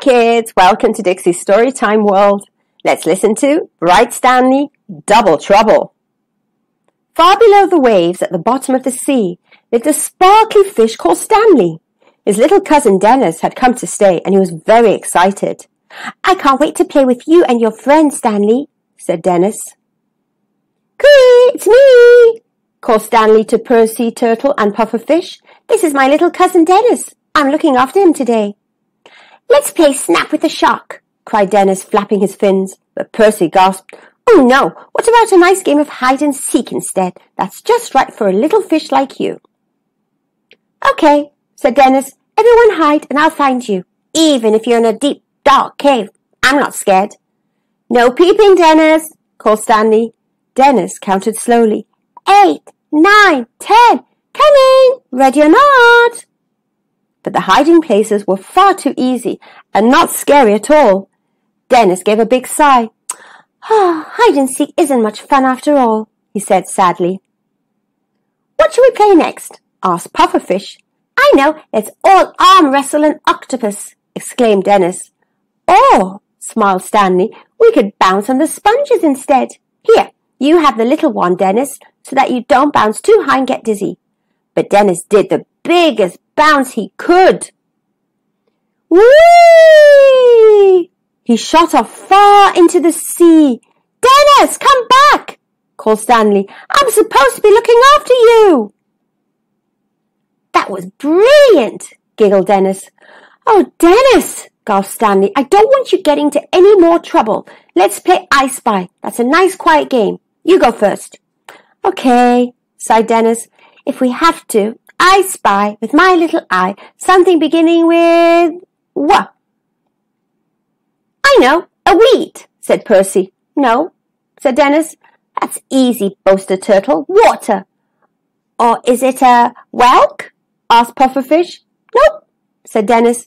kids, welcome to Dixy's Storytime World. Let's listen to Bright Stanley, Double Trouble. Far below the waves at the bottom of the sea lived a sparkly fish called Stanley. His little cousin Dennis had come to stay and he was very excited. I can't wait to play with you and your friend, Stanley, said Dennis. Cooey, it's me, called Stanley to Percy Turtle and Pufferfish. This is my little cousin Dennis. I'm looking after him today. Let's play Snap with the Shark, cried Dennis, flapping his fins. But Percy gasped, Oh no, what about a nice game of hide and seek instead? That's just right for a little fish like you. Okay, said Dennis. Everyone hide and I'll find you, even if you're in a deep, dark cave. I'm not scared. No peeping, Dennis, called Stanley. Dennis counted slowly. Eight, nine, ten, coming, ready or not but the hiding places were far too easy and not scary at all. Dennis gave a big sigh. Ah, hide and seek isn't much fun after all, he said sadly. What shall we play next? asked Pufferfish. I know, let's all arm wrestle octopus, exclaimed Dennis. Oh, smiled Stanley, we could bounce on the sponges instead. Here, you have the little one, Dennis, so that you don't bounce too high and get dizzy. But Dennis did the biggest bounce he could. Whee! He shot off far into the sea. Dennis, come back! called Stanley. I'm supposed to be looking after you. That was brilliant, giggled Dennis. Oh, Dennis, gasped Stanley. I don't want you getting into any more trouble. Let's play I Spy. That's a nice quiet game. You go first. Okay, sighed Dennis. If we have to, I spy with my little eye something beginning with what? I know, a weed, said Percy. No, said Dennis. That's easy, boasted Turtle. Water. Or is it a whelk? asked Pufferfish. Nope, said Dennis.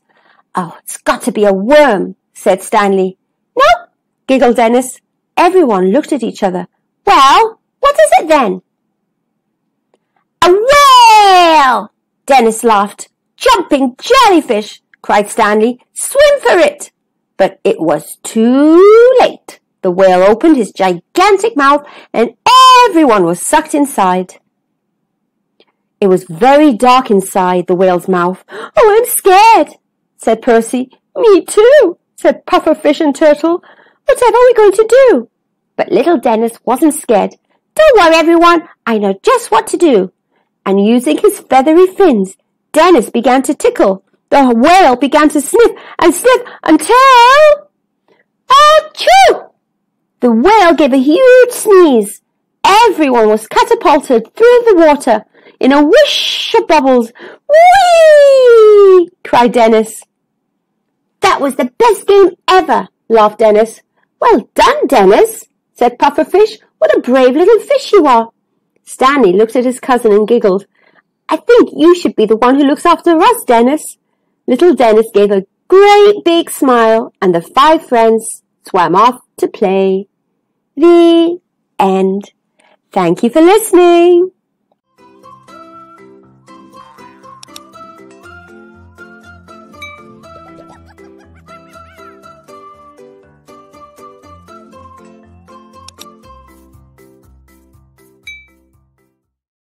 Oh, it's got to be a worm, said Stanley. Nope, giggled Dennis. Everyone looked at each other. Well, what is it then? A whale! Dennis laughed. Jumping jellyfish! cried Stanley. Swim for it! But it was too late. The whale opened his gigantic mouth and everyone was sucked inside. It was very dark inside the whale's mouth. Oh, I'm scared, said Percy. Me too, said Pufferfish and Turtle. Whatever are we going to do? But little Dennis wasn't scared. Don't worry, everyone. I know just what to do and using his feathery fins, Dennis began to tickle. The whale began to sniff and sniff until... Achoo! The whale gave a huge sneeze. Everyone was catapulted through the water in a whoosh of bubbles. Whee! cried Dennis. That was the best game ever, laughed Dennis. Well done, Dennis, said Pufferfish. What a brave little fish you are. Stanley looked at his cousin and giggled. I think you should be the one who looks after us, Dennis. Little Dennis gave a great big smile and the five friends swam off to play. The end. Thank you for listening.